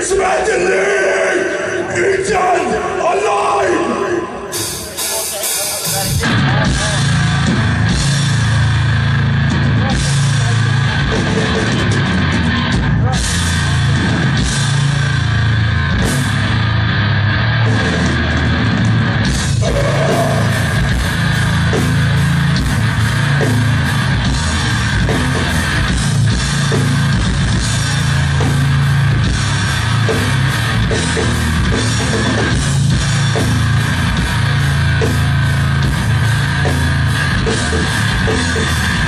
İsmet'in İlcan Allah! Thank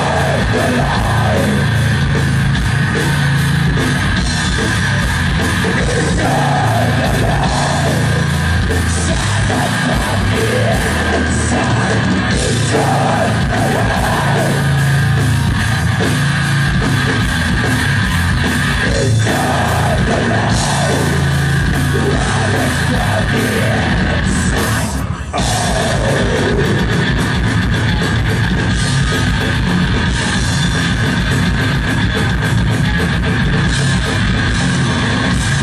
Time, time, time.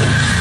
you